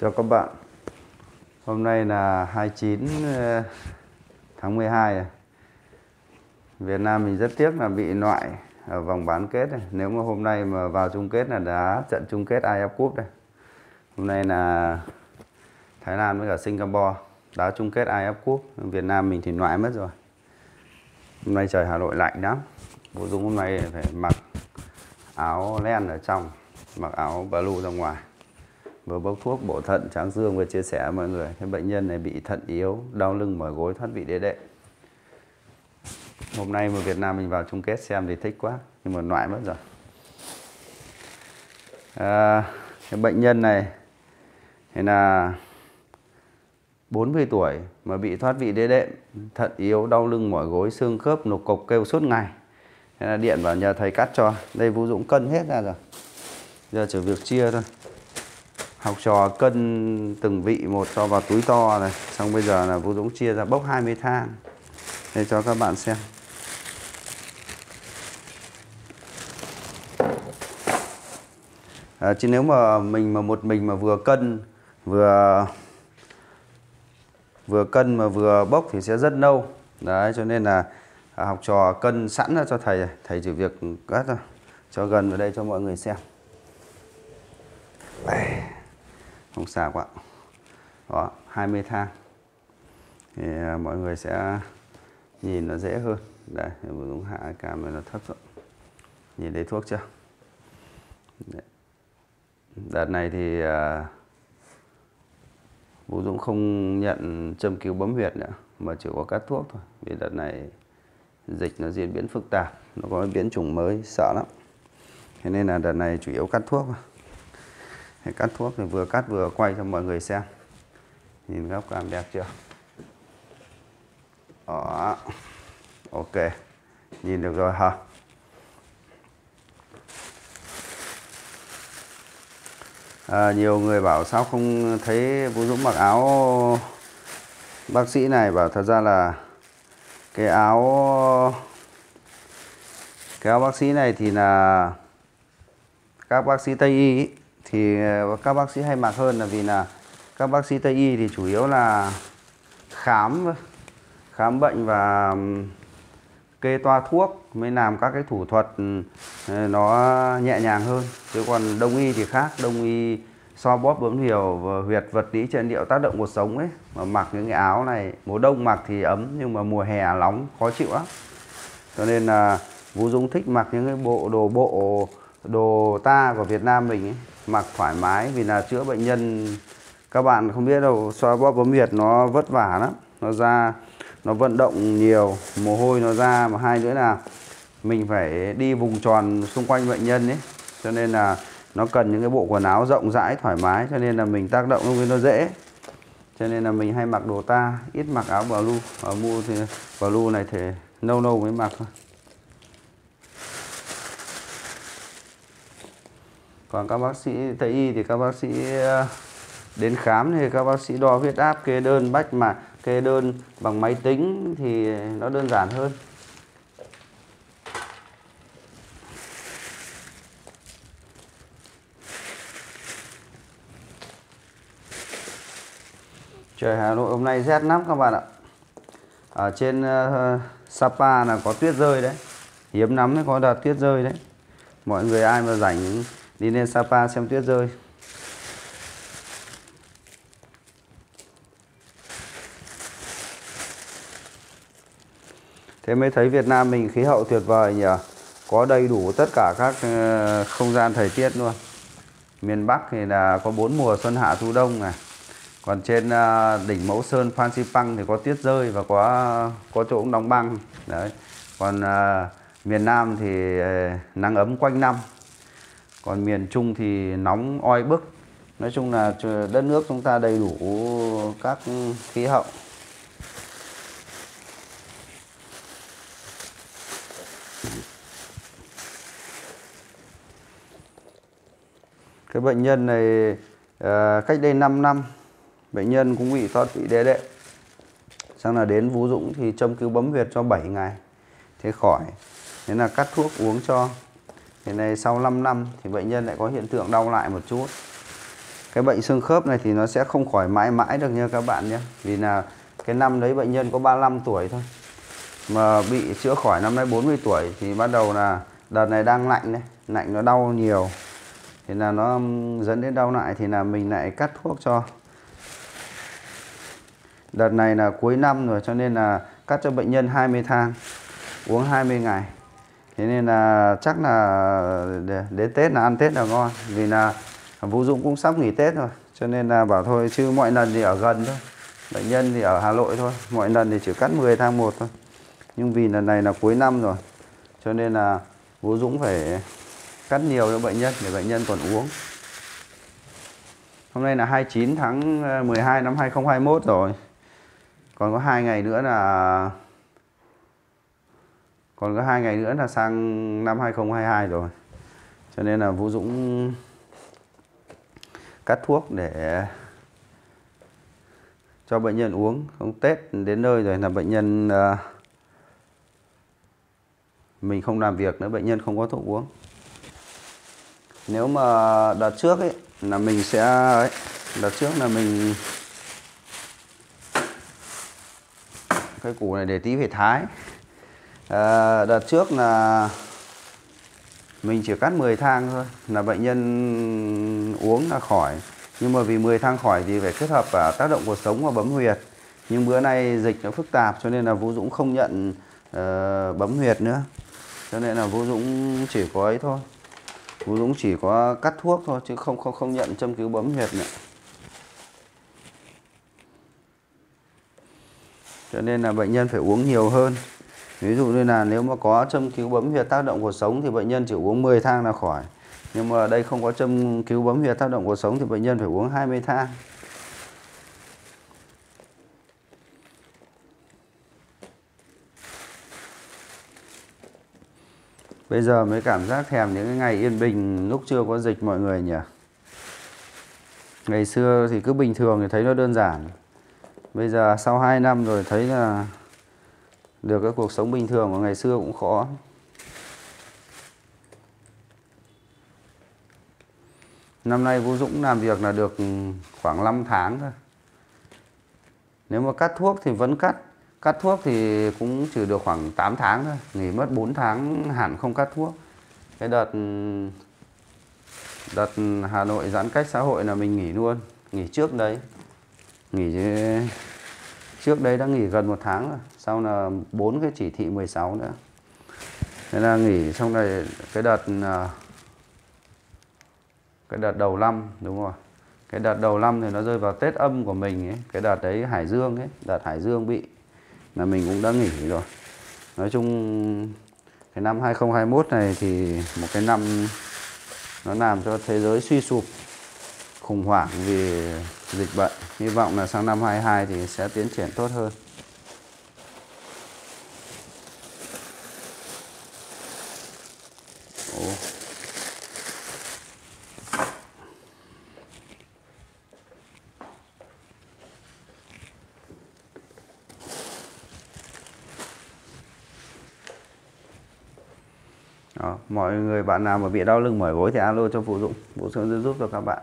cho các bạn Hôm nay là 29 ờ, tháng 12 này. Việt Nam mình rất tiếc là bị loại ở vòng bán kết này. Nếu mà hôm nay mà vào chung kết là đá trận chung kết AF Cup đây. Hôm nay là Thái Lan với cả Singapore đá chung kết AF Cup. Việt Nam mình thì loại mất rồi. Hôm nay trời Hà Nội lạnh lắm. Bộ Dung hôm nay phải mặc áo len ở trong, mặc áo blue ra ngoài vừa bốc thuốc bổ thận tráng dương vừa chia sẻ với mọi người. Cái bệnh nhân này bị thận yếu đau lưng mỏi gối thoát vị đế đệm hôm nay mà Việt Nam mình vào chung kết xem thì thích quá nhưng mà loại mất rồi. À, cái bệnh nhân này thì là 40 tuổi mà bị thoát vị đế đệm thận yếu đau lưng mỏi gối xương khớp nục cục kêu suốt ngày. Thế là điện vào nhờ thầy cắt cho. Đây Vũ Dũng cân hết ra rồi. Giờ chỉ việc chia thôi học trò cân từng vị một cho vào túi to này. Xong bây giờ là Vũ Dũng chia ra bốc 20 thang. Để cho các bạn xem. À, chứ nếu mà mình mà một mình mà vừa cân vừa vừa cân mà vừa bốc thì sẽ rất lâu đấy cho nên là à, học trò cân sẵn ra cho thầy thầy chỉ việc cắt cho gần vào đây cho mọi người xem. Đây không xa quá. Đó 20 thang. Thì à, mọi người sẽ nhìn nó dễ hơn. Đây vừa đúng hạ cam này nó thấp rồi. Nhìn thấy thuốc chưa? Đấy. đợt này thì à, Vũ Dũng không nhận châm cứu bấm huyệt nữa, mà chỉ có cắt thuốc thôi. Vì đợt này dịch nó diễn biến phức tạp, nó có biến chủng mới, sợ lắm. Thế nên là đợt này chủ yếu cắt thuốc thôi. Cắt thuốc thì vừa cắt vừa quay cho mọi người xem. Nhìn góc cam đẹp chưa? Đó. Ok. Nhìn được rồi hả? À, nhiều người bảo sao không thấy Vũ Dũng mặc áo bác sĩ này? Bảo thật ra là cái áo cái áo bác sĩ này thì là các bác sĩ Tây y ý, thì ờ, các bác sĩ hay mặc hơn là vì là các bác sĩ Tây y thì chủ yếu là khám khám bệnh và kê toa thuốc mới làm các cái thủ thuật ờ, nó nhẹ nhàng hơn. Chứ còn đông y thì khác. Đông y so bóp bấm hiểu huyệt vật lý trên điệu tác động cuộc sống ấy. Mà mặc những cái áo này, mùa đông mặc thì ấm, nhưng mà mùa hè nóng, khó chịu lắm. Cho nên là Vũ Dũng thích mặc những cái bộ, đồ bộ, đồ ta của Việt Nam mình ấy mặc thoải mái vì là chữa bệnh nhân, các bạn không biết đâu, xoa bóp bấm huyệt nó vất vả lắm. Nó ra, nó vận động nhiều, mồ hôi nó ra. Mà hai nữa là mình phải đi vùng tròn xung quanh bệnh nhân ấy. Cho nên là nó cần những cái bộ quần áo rộng rãi, thoải mái. Cho nên là mình tác động lúc nó dễ. Cho nên là mình hay mặc đồ ta, ít mặc áo blue. Ở mua thì, blue này thì lâu lâu mới mặc thôi. Còn các bác sĩ tây y thì các bác sĩ ờ, đến khám thì các bác sĩ đo huyết áp kê đơn bách mà kê đơn bằng máy tính thì nó đơn giản hơn. Trời Hà Nội hôm nay rét lắm các bạn ạ. Ở trên uh, Sapa là có tuyết rơi đấy. Hiếm lắm mới có đợt tuyết rơi đấy. Mọi người ai mà rảnh đi lên Sapa xem tuyết rơi. Thế mới thấy Việt Nam mình khí hậu tuyệt vời nhỉ? Có đầy đủ tất cả các ờ, không gian thời tiết luôn. Miền Bắc thì là có bốn mùa xuân hạ thu đông này. Còn trên ờ, đỉnh Mẫu Sơn Phan Xipang thì có tuyết rơi và có có chỗ cũng đóng băng. Đấy. Còn uh, miền Nam thì nắng ấm quanh năm còn miền Trung thì nóng oi bức. Nói chung là đất nước chúng ta đầy đủ các khí hậu. Cái bệnh nhân này ờ, cách đây 5 năm, bệnh nhân cũng bị thoát vị đế đệm. Xong là đến Vũ Dũng thì châm cứu bấm huyệt cho 7 ngày. Thế khỏi. Thế là cắt thuốc uống cho. Thế này sau 5 năm thì bệnh nhân lại có hiện tượng đau lại một chút. cái bệnh xương khớp này thì nó sẽ không khỏi mãi mãi được nha các bạn nhé. Vì là cái năm đấy bệnh nhân có 35 tuổi thôi. Mà bị chữa khỏi năm nay 40 tuổi thì bắt đầu là đợt này đang lạnh đấy, lạnh nó đau nhiều. Thì là nó dẫn đến đau lại thì là mình lại cắt thuốc cho. Đợt này là cuối năm rồi cho nên là cắt cho bệnh nhân 20 thang uống 20 ngày thế nên là chắc là đến Tết là ăn Tết là ngon. Vì là Vũ Dũng cũng sắp nghỉ Tết rồi. Cho nên là bảo thôi, chứ mọi lần thì ở gần thôi. Bệnh nhân thì ở Hà Nội thôi. Mọi lần thì chỉ cắt 10 thang một thôi. Nhưng vì lần này là cuối năm rồi. Cho nên là Vũ Dũng phải cắt nhiều cho bệnh nhân, để bệnh nhân còn uống. Hôm nay là 29 tháng 12 năm 2021 rồi. Còn có hai ngày nữa là còn có hai ngày nữa là sang năm 2022 rồi. Cho nên là Vũ Dũng cắt thuốc để cho bệnh nhân uống. Không Tết đến nơi rồi là bệnh nhân uh, mình không làm việc nữa bệnh nhân không có thuốc uống. Nếu mà đợt trước ấy là mình sẽ ấy, đợt trước là mình cái củ này để tí phải thái à, đợt trước là mình chỉ cắt 10 thang thôi là bệnh nhân uống là khỏi. Nhưng mà vì 10 thang khỏi thì phải kết hợp cả tác động cuộc sống và bấm huyệt. Nhưng bữa nay dịch nó phức tạp cho nên là Vũ Dũng không nhận uh, bấm huyệt nữa. Cho nên là Vũ Dũng chỉ có ấy thôi. Vũ Dũng chỉ có cắt thuốc thôi chứ không không không nhận châm cứu bấm huyệt nữa. Cho nên là bệnh nhân phải uống nhiều hơn ví dụ như là nếu mà có châm cứu bấm huyệt tác động cuộc sống thì bệnh nhân chỉ uống 10 thang là khỏi nhưng mà đây không có châm cứu bấm huyệt tác động cuộc sống thì bệnh nhân phải uống 20 thang Bây giờ mới cảm giác thèm những cái ngày yên bình lúc chưa có dịch mọi người nhỉ. Ngày xưa thì cứ bình thường thì thấy nó đơn giản. Bây giờ sau 2 năm rồi thấy là được cái cuộc sống bình thường của ngày xưa cũng khó. Năm nay Vũ Dũng làm việc là được khoảng 5 tháng thôi. Nếu mà cắt thuốc thì vẫn cắt Cắt thuốc thì cũng chỉ được khoảng 8 tháng thôi, nghỉ mất 4 tháng hẳn không cắt thuốc. Cái đợt đợt Hà Nội giãn cách xã hội là mình nghỉ luôn, nghỉ trước đấy. Nghỉ trước đấy đã nghỉ gần một tháng rồi, sau là bốn cái chỉ thị 16 nữa. Thế là nghỉ xong này cái đợt à, cái đợt đầu năm, đúng rồi. Cái đợt đầu năm thì nó rơi vào Tết âm của mình ấy, cái đợt đấy Hải Dương ấy, đợt Hải Dương bị là mình cũng đã nghỉ rồi. Nói chung cái năm 2021 này thì một cái năm nó làm cho thế giới suy sụp, khủng hoảng vì dịch bệnh. Hy vọng là sang năm 22 thì sẽ tiến triển tốt hơn. Đó, mọi người bạn nào mà bị đau lưng mỏi gối thì alo cho phụ dụng, phụ sẽ giúp cho các bạn.